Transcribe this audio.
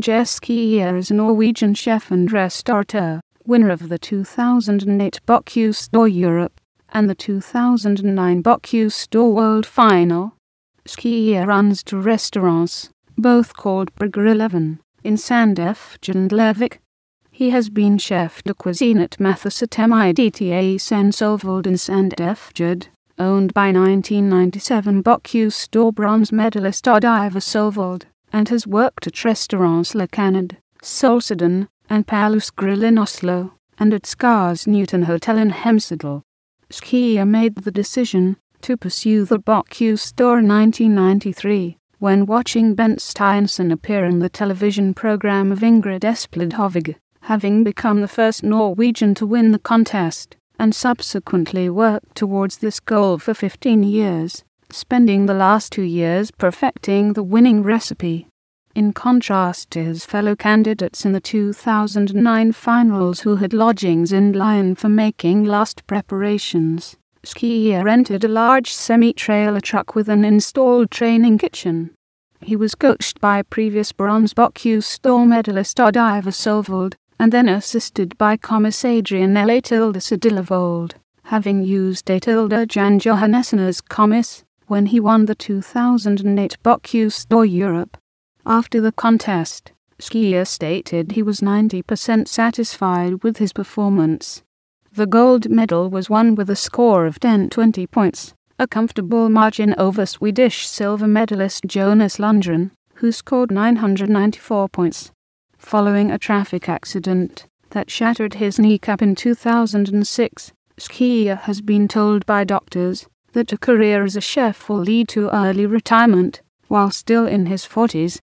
Geir Skeie is a Norwegian chef and restaurateur, winner of the 2008 Bocuse d'Or Europe and the 2009 Bocuse d'Or World Final. Skeie runs two restaurants, both called Brygga 11, in Sandefjord and Leirvik. He has been chef de cuisine at Mathuset Midtåsen Solvold in Sandefjord, owned by 1997 Bocuse d'Or bronze medalist Odd Ivar Solvold and has worked at restaurants Le Canard, Solsiden, and Palace Grill in Oslo, and at Skarsnuten Hotel in Hemsedal. Skeie made the decision to pursue the Bocuse d'Or in 1993 when watching Bent Stiansen appear in the television program of Ingrid Espelid Hovig, having become the first Norwegian to win the contest, and subsequently worked towards this goal for 15 years spending the last two years perfecting the winning recipe. In contrast to his fellow candidates in the 2009 finals who had lodgings in Lyon for making last preparations, Skeie rented a large semi-trailer truck with an installed training kitchen. He was coached by previous bronze Bocuse d'Or medalist Odd Ivar Solvold, and then assisted by Commis Adrian L. Tilda having used Atilda Jan Johannessen as when he won the 2008 Bocuse d'Or Europe. After the contest, Skeie stated he was 90% satisfied with his performance. The gold medal was won with a score of 10-20 points, a comfortable margin over Swedish silver medalist Jonas Lundgren, who scored 994 points. Following a traffic accident that shattered his kneecap in 2006, Skeie has been told by doctors that a career as a chef will lead to early retirement while still in his 40s